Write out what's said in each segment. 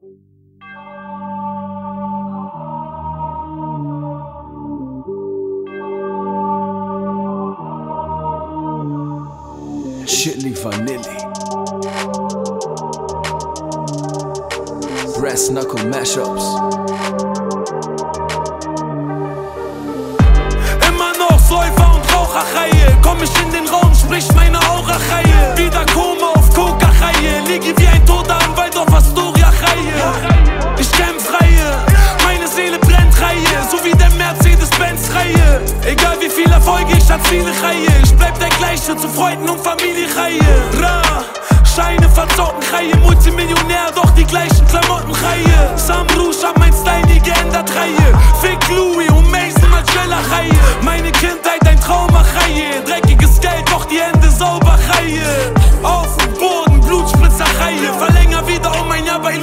Chili Vanilli. Brass Knuckle Mashups. Ich kämpf Reihe, meine Seele brennt Reihe. So wie der Mercedes-Benz-Reihe. Egal wie viel Erfolge ich erziele, Reihe. Ich bleib der gleiche zu Freunden und Familie-Reihe. Ra. Scheine verzocken, Reihe, Multimillionär, doch die gleichen Klamotten, Reihe. Sam Rouge hab mein Style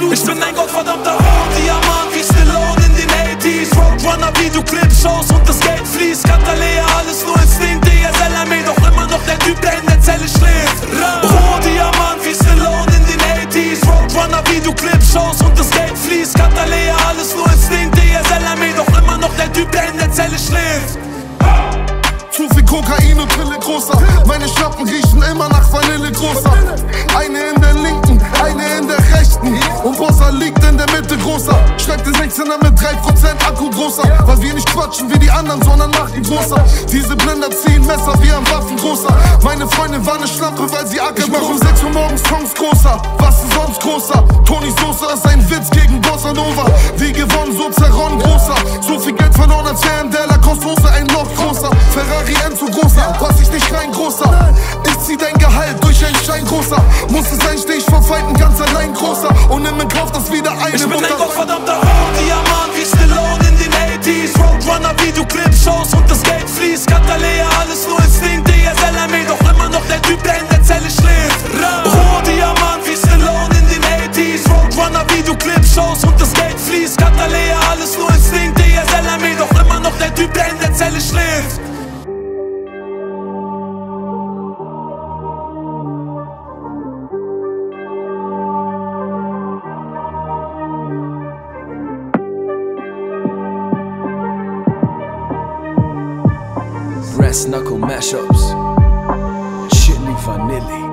Louis. Ich bin ein gottverdammter Diamant wie Stallone in den 80s. Roadrunner, Videoclip-Shows und das Geld fließt. Katalea, alles nur Instinkt, DSL, doch immer noch der Typ, der in der Zelle schläft. Roh Diamant wie Stallone in den 80s. Roadrunner, Videoclip-Shows und das Geld fließt. Katalea, alles nur Instinkt, DSL, doch immer noch der Typ, der in der Zelle schläft. Zu viel Kokain und Pille großer. Meine Schlappen riechen immer nach Und Bossa liegt in der Mitte großer. Schreibt die 16er mit 3% Akku großer. Weil wir nicht quatschen wie die anderen, sondern machen großer. Diese Blinder ziehen Messer wie am Waffen großer. Meine Freundin war eine Schlampe, weil sie ackert. Ich mach um 6 Uhr morgens Songs großer. Was ist sonst großer? Tony Sosa ist ein Witz gegen Bossa Nova. Wie gewonnen, so zerronnen großer. So viel Geld verloren als wären Della Costosa ein Loch großer. Ferrari Enzo großer, pass ich nicht rein großer. Ich zieh dein Gehalt durch ein Schein großer. Muss es sein, steh ich vor Feinden ganz allein großer. Und Videoclip-Shows und das Geld fließt. Katalea, Brass Knuckle Mashups. Chili Vanilli.